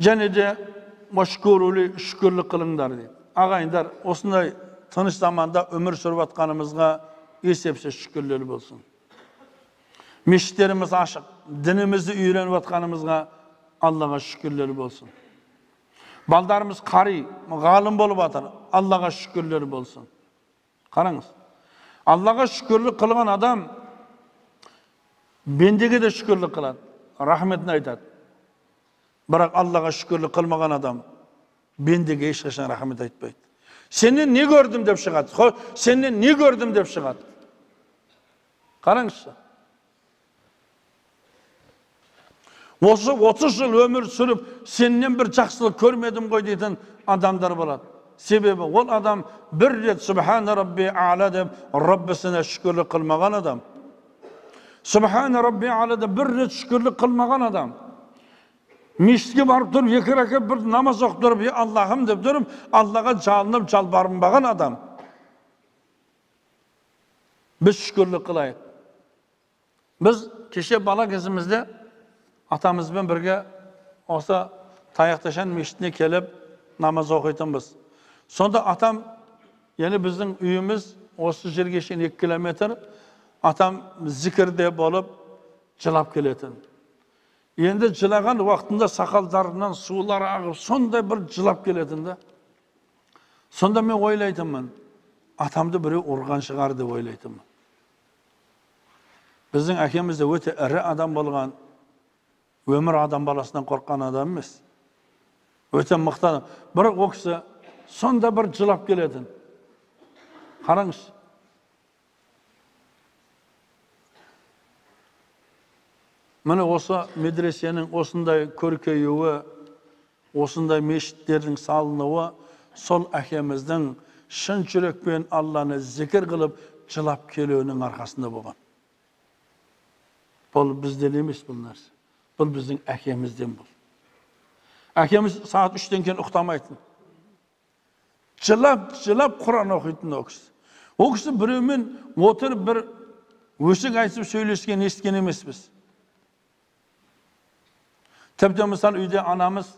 және де машкурули шүкірлік қылыңдар дейді ағайындар осындай тыныш заманда өмір сүріп жатқанымызға есепсіз шүкірлер болсын мешіттеріміз ашық дінімізді үйреніп жатқанымызға аллаға шүкірлер болсын балдарымыз қари ғалым болып жатыр аллаға шүкірлер болсын қараңыз аллаға шүкірлік қылған адам бендеге де шүкірлік қылады рахметін айтады бірақ аллаға шүкірлік қылмаған адам бендеге ешқашан рахмет айтпайды. Сенен не көрдім деп шығады «Хо, сенен не көрдім деп шығады? Қараңызшы. Осы 30 жыл өмір сүріп сенен бір жақсылық көрмедім ғой дейтін адамдар болады. Себебі ол адам бір рет субхана рабби ала деп раббісіне шүкірлік қылмаған адам. Субхана рабби ала деп бір рет шүкірлік қылмаған адам. мешітке барып тұрып екі рәкат бір намаз оқып тұрып е аллахым деп тұрып аллаға жалынып жалбарынбаған адам біз шүкірлік қылайық біз кеше бала кезімізде атамызбен бірге осы таяқташан мешітіне келіп намаз оқитынбыз сонда атам яғни біздің үйіміз осы жерге шейін екі километр атам зікірде болып жылап келетін енді жылаған уақытында сақалдарынан сулар ағып сондай бір жылап келетін да. Сонда мен ойлайтынмын атамды біреу ұрған шығар деп ойлайтынмын. Біздің әкеміз де өте ірі адам болған өмір адам баласынан қорыққан адам емес. Өте мықты адам. Бірақ ол кісі сонда бір жылап келетін. Қараңызшы міне осы медресенің осындай көркеюі осындай мешіттердің салынуы сол әкеміздің шын жүрекпен алланы зікір қылып жылап келуінің арқасында болған. Бұл бізден емес бұл нәрсе. Бұл біздің әкемізден бұл. Әкеміз сағат үштен кейін ұйықтамайтын жылап жылап құран оқитын ол кісі. Ол кісі біреумен отырып бір өсек айтып сөйлескен естіген емеспіз. Тіпті мысалы үйде анамыз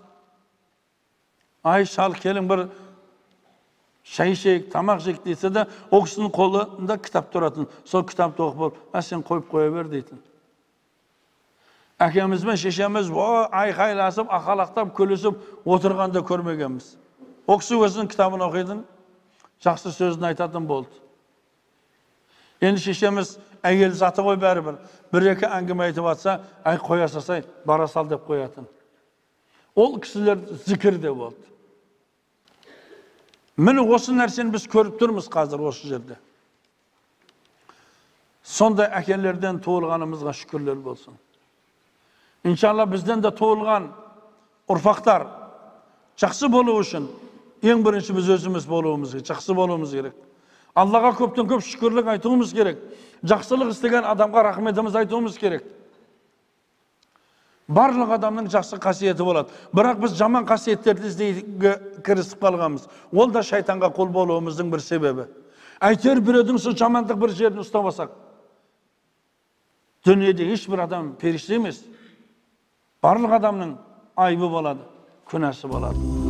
ай шал келің бір шай ішейік тамақ жейік десе де ол кісінің қолында кітап тұратын сол кітапты оқып болып ә сен қойып қоя бер дейтін әкеміз бен шешеміз о айқайласып ақалақтап күлісіп отырғанда көрмегенбіз ол кісі өзінің кітабын оқитын жақсы сөзін айтатын болды енді шешеміз әйел заты ғой бәрібір бір екі әңгіме айтып жатса әй қоя салсай бара сал деп қоятын ол кісілер зікірде болды міне осы нәрсені біз көріп тұрмыз қазір осы жерде сондай әкелерден туылғанымызға шүкірлер болсын иншалла бізден де туылған ұрпақтар жақсы болу үшін ең бірінші біз өзіміз болуымыз керек жақсы болуымыз керек аллаға көптен көп шүкірлік айтуымыз керек жақсылық істеген адамға рахметіміз айтуымыз керек. Барлық адамның жақсы қасиеті болады. Бірақ біз жаман қасиеттерді іздеуге кірісіп қалғанбыз. Ол да шайтанға құл болуымыздың бір себебі. Әйтеуір біреудің сол жамандық бір жерін ұстап алсақ дүниеде ешбір адам періште емес. Барлық адамның айыбы болады күнәсі болады.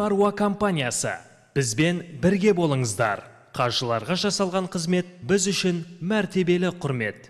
Маруа компаниясы. Бізбен бірге болыңыздар. Қажыларға жасалған қызмет біз үшін мәртебелі құрмет.